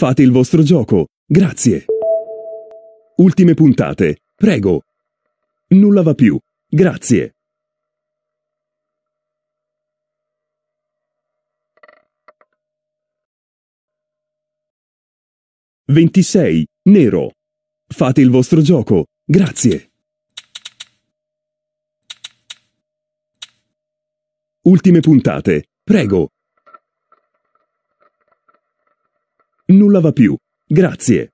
Fate il vostro gioco. Grazie. Ultime puntate. Prego. Nulla va più. Grazie. Ventisei. Nero. Fate il vostro gioco. Grazie. Ultime puntate. Prego. Nulla va più. Grazie.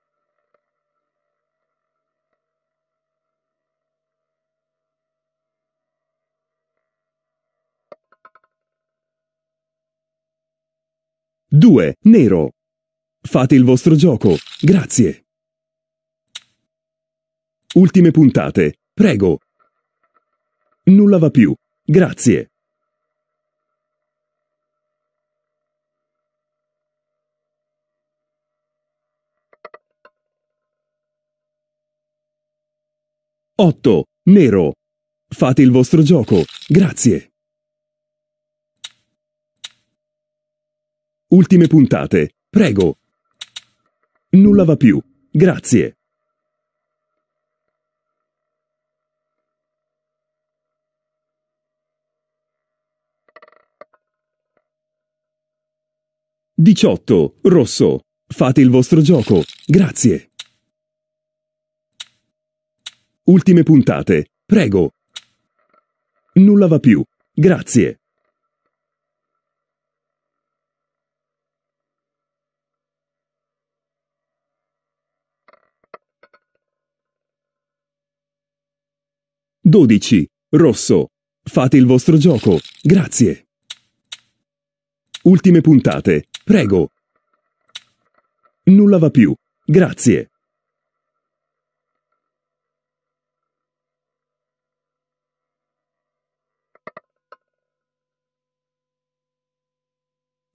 Due. Nero. Fate il vostro gioco. Grazie. Ultime puntate. Prego. Nulla va più. Grazie. Otto. Nero. Fate il vostro gioco. Grazie. Ultime puntate. Prego. Nulla va più. Grazie. Diciotto. Rosso. Fate il vostro gioco. Grazie. Ultime puntate. Prego. Nulla va più. Grazie. Dodici. Rosso. Fate il vostro gioco. Grazie. Ultime puntate. Prego. Nulla va più. Grazie.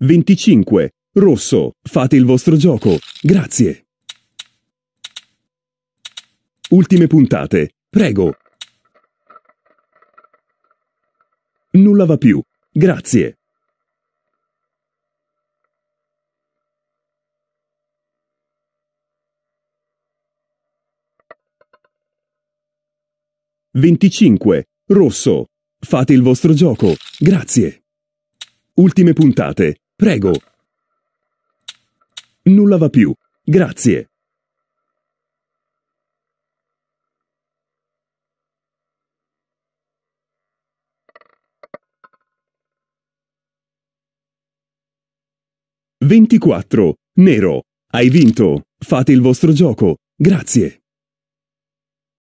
Venticinque. Rosso. Fate il vostro gioco. Grazie. Ultime puntate. Prego. Nulla va più. Grazie. Venticinque. Rosso. Fate il vostro gioco. Grazie. Ultime puntate. Prego. Nulla va più. Grazie. Ventiquattro. Nero. Hai vinto. Fate il vostro gioco. Grazie.